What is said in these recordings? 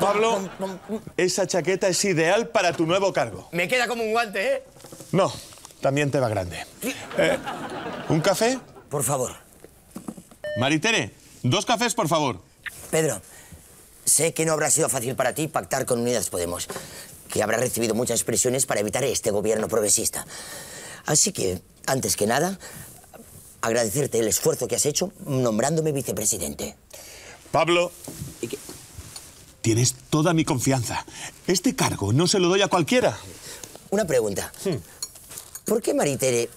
Pablo, esa chaqueta es ideal para tu nuevo cargo. Me queda como un guante, ¿eh? No, también te va grande. Eh, ¿Un café? Por favor. Maritere, dos cafés, por favor. Pedro, sé que no habrá sido fácil para ti pactar con Unidas Podemos, que habrá recibido muchas presiones para evitar este gobierno progresista. Así que antes que nada, agradecerte el esfuerzo que has hecho nombrándome vicepresidente. Pablo, ¿Y qué? tienes toda mi confianza. Este cargo no se lo doy a cualquiera. Una pregunta. ¿Por qué Maritere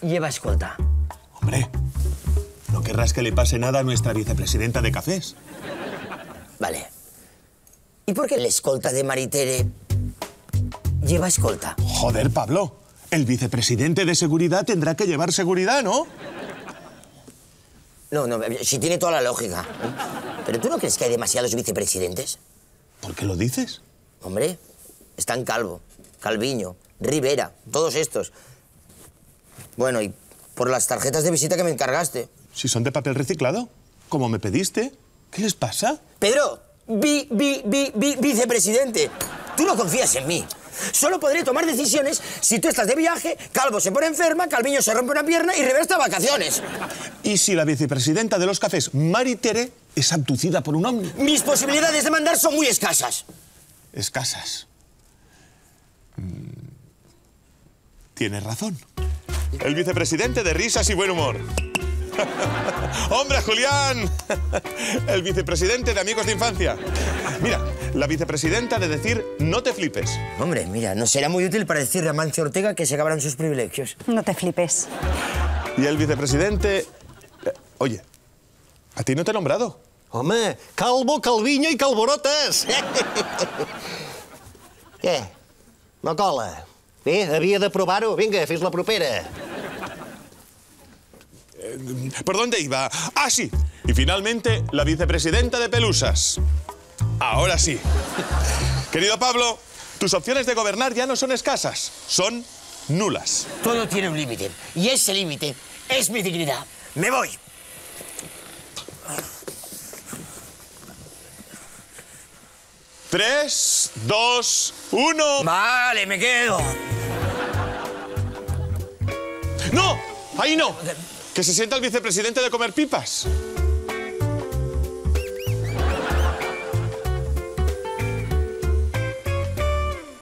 lleva escolta? Hombre, no querrás que le pase nada a nuestra vicepresidenta de cafés. Vale. ¿Y por qué la escolta de Maritere lleva escolta? Joder, Pablo. El vicepresidente de seguridad tendrá que llevar seguridad, ¿no? No, no, sí tiene toda la lógica. ¿Pero tú no crees que hay demasiados vicepresidentes? ¿Por qué lo dices? Hombre, están Calvo, Calviño, Rivera, todos estos. Bueno, y por las tarjetas de visita que me encargaste. Si son de papel reciclado, como me pediste. ¿Qué les pasa? Pedro, vi, vi, vi, vi, vicepresidente. Tú no confías en mí. Solo podré tomar decisiones si tú estás de viaje, Calvo se pone enferma, Calviño se rompe una pierna y Rivera está vacaciones. ¿Y si la vicepresidenta de los cafés, Maritere, es abducida por un hombre? Mis posibilidades de mandar son muy escasas. Escasas. Mm, Tienes razón. El vicepresidente de risas y buen humor. ¡Hombre, Julián! El vicepresidente de amigos de infancia. Mira, la vicepresidenta de decir no te flipes. Hombre, mira, no será muy útil para decirle a Mancio Ortega que se acabarán sus privilegios. No te flipes. Y el vicepresidente... eh, Oye, ¿a ti no te he nombrado? Home, Calvo, Calviño i Calborotes. Què? No cola? Bé, havia de provar-ho. Vinga, fes la propera. ¿Por dónde iba? Ah, sí. Y finalmente, la vicepresidenta de Pelusas. Ahora sí. Querido Pablo, tus opciones de gobernar ya no son escasas, son nulas. Todo tiene un límite. Y ese límite es mi dignidad. Me voy. Tres, dos, uno. Vale, me quedo. ¡No! ¡Ahí no! Que se sienta el vicepresidente de comer pipas.